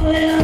我